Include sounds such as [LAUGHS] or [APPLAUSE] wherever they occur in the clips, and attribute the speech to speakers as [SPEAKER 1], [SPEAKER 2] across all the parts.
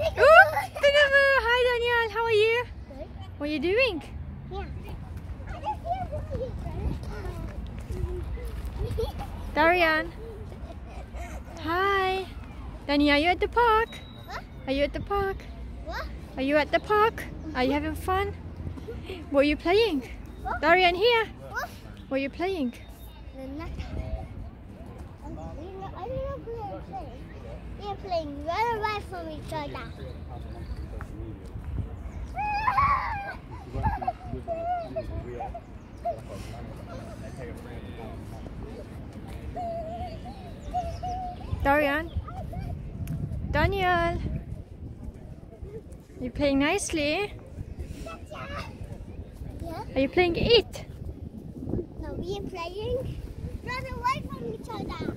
[SPEAKER 1] Oh, peekaboo. Hi, Daniel. How are you?
[SPEAKER 2] Good.
[SPEAKER 1] What are you doing?
[SPEAKER 2] Yeah.
[SPEAKER 1] Darien. Hi. Daniel, are you at the park?
[SPEAKER 2] What?
[SPEAKER 1] Are you at the park?
[SPEAKER 2] What?
[SPEAKER 1] Are you at the park? Are you having fun? What are you playing?
[SPEAKER 2] What?
[SPEAKER 1] Darien, here.
[SPEAKER 2] What?
[SPEAKER 1] What are you playing?
[SPEAKER 2] I'm playing. Playing right away from each other.
[SPEAKER 1] Darien? Daniel. You're playing nicely?
[SPEAKER 2] Yeah?
[SPEAKER 1] Are you playing it?
[SPEAKER 2] No, we are playing run away from each other.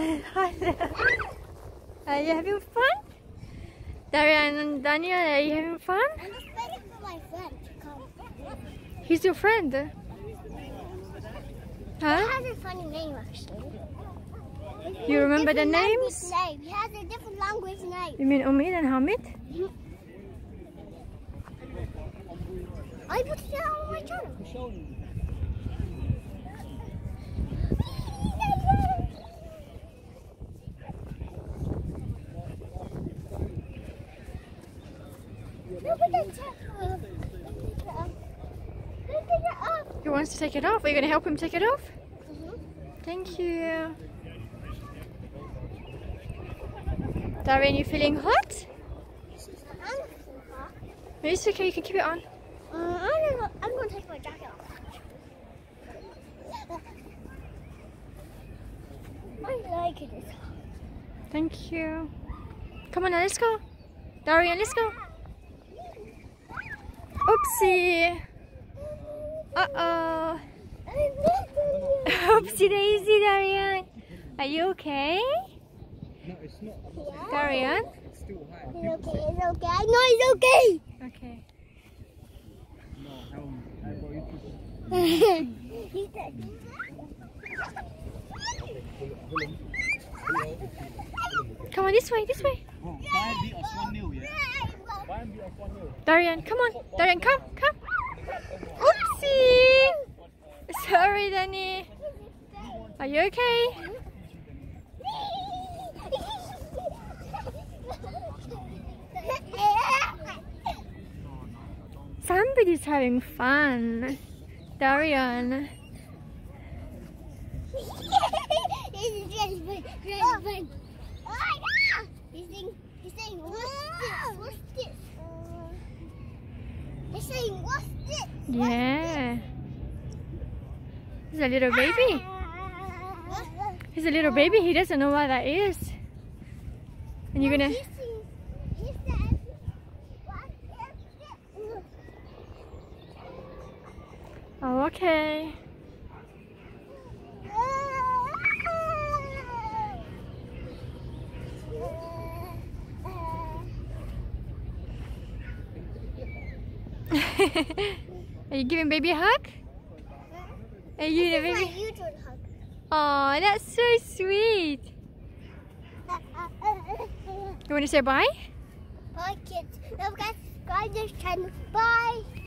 [SPEAKER 1] Darien. Are you having fun? Darien and Daniel, are you having fun?
[SPEAKER 2] I'm just waiting for my friend to come.
[SPEAKER 1] He's your friend.
[SPEAKER 2] He
[SPEAKER 1] Huh?
[SPEAKER 2] has a funny name actually.
[SPEAKER 1] You remember the names?
[SPEAKER 2] Name. He has a different language name.
[SPEAKER 1] You mean Umid and Hamid?
[SPEAKER 2] I put it on my channel. Look at the channel. Look at it up.
[SPEAKER 1] He wants to take it off. Are you going to help him take it off?
[SPEAKER 2] Mhm.
[SPEAKER 1] Thank you. Darien, you feeling hot? No, it's okay. You can keep it on.
[SPEAKER 2] Uh, I'm gonna, I'm gonna take my jacket off. I like it.
[SPEAKER 1] Thank you. Come on, now, let's go. Darien, let's go. Oopsie. Uh-oh. [LAUGHS] Oopsie daisy, Darien. Are you okay?
[SPEAKER 3] No, it's not.
[SPEAKER 2] Yeah.
[SPEAKER 1] Darien?
[SPEAKER 3] It's still high.
[SPEAKER 2] It's okay, it's okay. I know it's okay.
[SPEAKER 1] Okay.
[SPEAKER 3] No, how, how about you?
[SPEAKER 2] He said,
[SPEAKER 1] Come on, this way, this way.
[SPEAKER 3] Bro, Bayern beat us 1 0, yeah? Bayern beat us 1 0.
[SPEAKER 1] Darien, come on. Darien, come, come. Oopsie. Sorry, Danny. Are you okay? Somebody's having fun.
[SPEAKER 2] Darien [LAUGHS] he's saying, what's this? What's this? He's saying, what's this?
[SPEAKER 1] Yeah. He's a little baby. He's a little baby. He doesn't know what that is. And you're gonna.
[SPEAKER 2] He said, he said, what is this?
[SPEAKER 1] Oh, okay. [LAUGHS] [LAUGHS] Are you giving baby a hug? Are you giving baby?
[SPEAKER 2] my usual hug.
[SPEAKER 1] Oh, that's so sweet. [LAUGHS] You want to say bye?
[SPEAKER 2] Bye kids. Don't forget to subscribe this channel. Bye.